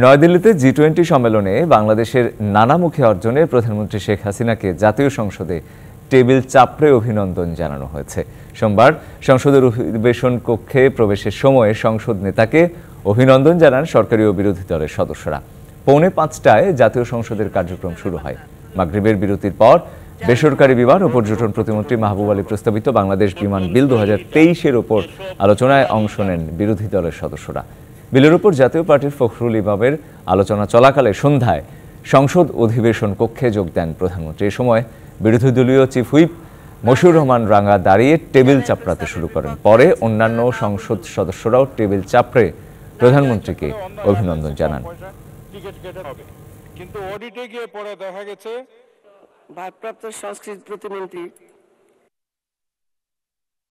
নয়াদিল্লিতে জি টোয়েন্টি সম্মেলনে বাংলাদেশের নানামুখী অর্জনে প্রধানমন্ত্রী শেখ হাসিনাকে জাতীয় সংসদে টেবিল চাপড়ে অভিনন্দন জানানো হয়েছে। সোমবার সংসদের অধিবেশন কক্ষে প্রবেশের সময় সংসদ নেতাকে অভিনন্দন জানান সরকারি ও বিরোধী দলের সদস্যরা। পৌনে পাঁচটায় জাতীয় সংসদের কার্যক্রম শুরু হয়। মাগরিবের বিরতির পর বেসরকারি বিমান ও পর্যটন প্রতিমন্ত্রী মাহবুব আলী প্রস্তাবিত বাংলাদেশ বিমান বিল দু হাজার তেইশের ওপর আলোচনায় অংশ নেন বিরোধী দলের সদস্যরা। বিলের উপর জাতীয় পার্টির ফখরুল ইমামের আলোচনা চলাকালে সন্ধ্যায় সংসদ অধিবেশন কক্ষে যোগ দেন প্রধানমন্ত্রী। এ সময় বিরোধী দলীয় চিফ হুইপ মশিউর রহমান রাঙ্গা দাঁড়িয়ে টেবিল চাপড়াতে শুরু করেন। পরে অন্যান্য সংসদ সদস্যরাও টেবিল চাপড়ে প্রধানমন্ত্রীকে অভিনন্দন জানান। কিন্তু অডিটে গিয়ে পরে দেখা গেছে ভারপ্রাপ্ত সংস্কৃতি প্রতিমন্ত্রী